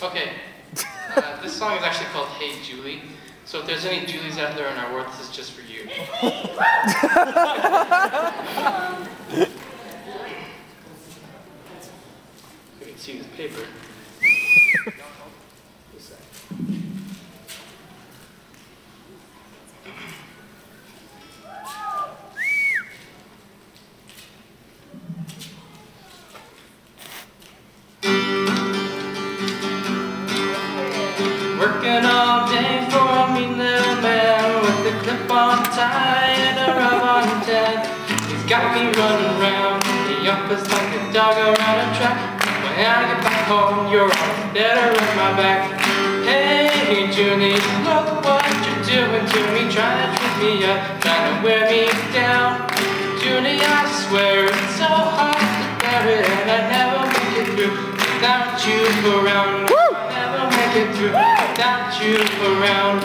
Okay, uh, this song is actually called Hey Julie. So if there's any Julies out there in our world, this is just for you. you can see this paper. Working all day for a mean little man with a clip-on tie and a rub-on tab. He's got me running around the office like a dog around a track. When I get back home, you're on better in my back. Hey, Julie, look what you're doing to me, trying to trip me up, trying to wear me down. Julie, I swear it's so hard to bear it, and I never make it through without you around. I make it without you around.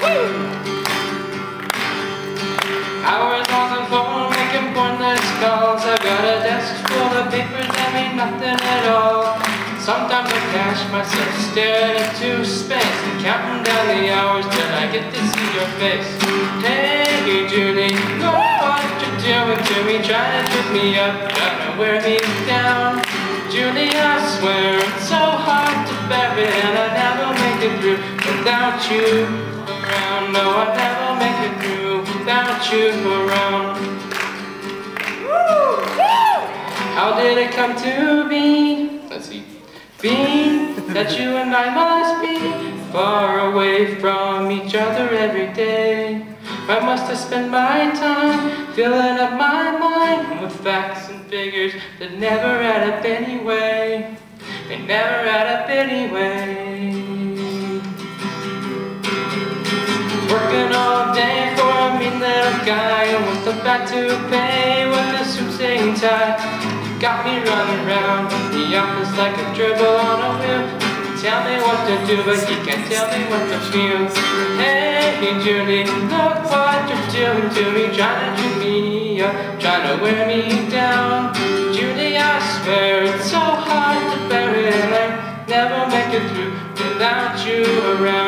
Hours on the phone making pointless calls. I got a desk full of papers that mean nothing at all. Sometimes I catch myself staring into space and counting down the hours till I get to see your face. Hey, Julie, look what you're doing to me, trying to trip me up, trying to wear me down. Julie, I swear it's so hard to bear it, it through without you around. No, I never make it through without you around. How did it come to be? Let's see. Be that you and I must be far away from each other every day. I must have spent my time filling up my mind with facts and figures that never add up anyway. They never add up anyway. Guy with the back to pay with the suit and tie. You got me running around the office like a dribble on a. You tell me what to do, but you can't tell me what to feel. Hey, Julie, look what you're doing to me, trying to trip me up, trying to wear me down. Julie, I swear it's so hard to bear it, and I never make it through without you around.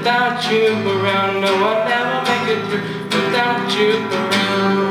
Without you around, no, I'll never make it through. Without you around.